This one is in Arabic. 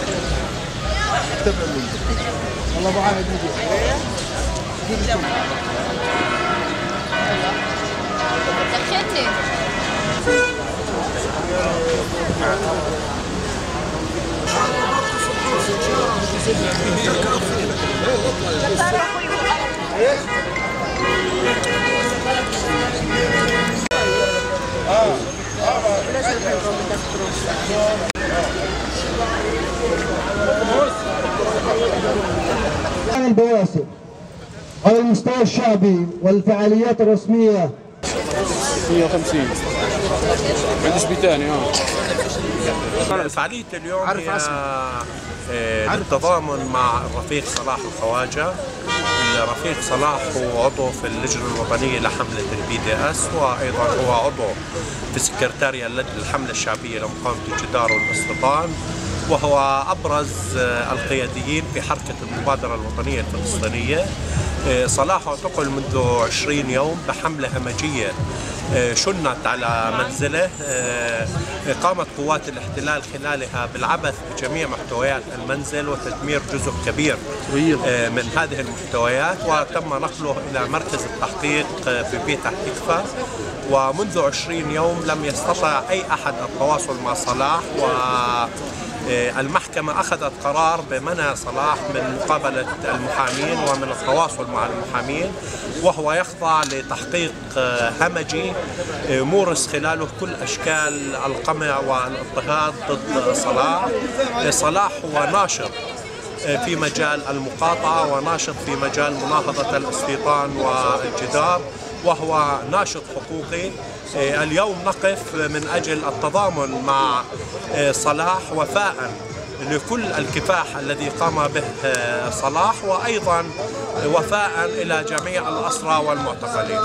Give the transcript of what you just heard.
مني والله ابو عامر يجي دخلني عن البواسل على المستوى الشعبي والفعاليات الرسمية. 150 عندي ثاني آه. فعالية اليوم هي آه، بالتضامن مع الرفيق صلاح الخواجة. الرفيق صلاح هو عضو في اللجنة الوطنية لحملة ال BDS وأيضا هو عضو في سكرتاريا اللجنة الحملة الشعبية لمقاومة الجدار والاستيطان وهو أبرز آه، القياديين في حركة المبادرة الوطنية الفلسطينية. آه، صلاح اعتقل منذ 20 يوم بحملة همجية آه، شنت على منزله. قامت قوات الاحتلال خلالها بالعبث بجميع محتويات المنزل وتدمير جزء كبير من هذه المحتويات. وتم نقله إلى مركز التحقيق في بيت تكفى ومنذ 20 يوم لم يستطع أي أحد التواصل مع صلاح. و المحكمة أخذت قرار بمنع صلاح من مقابلة المحامين ومن التواصل مع المحامين وهو يخضع لتحقيق آه، همجي آه، مورس خلاله كل أشكال القمع والاضطهاد ضد صلاح. آه، صلاح هو ناشط في مجال المقاطعة وناشط في مجال مناهضة الاستيطان والجدار. وهو ناشط حقوقي. آه، اليوم نقف من أجل التضامن مع آه، صلاح وفاء لكل الكفاح الذي قام به آه، صلاح وأيضا وفاء إلى جميع الأسرى والمعتقلين.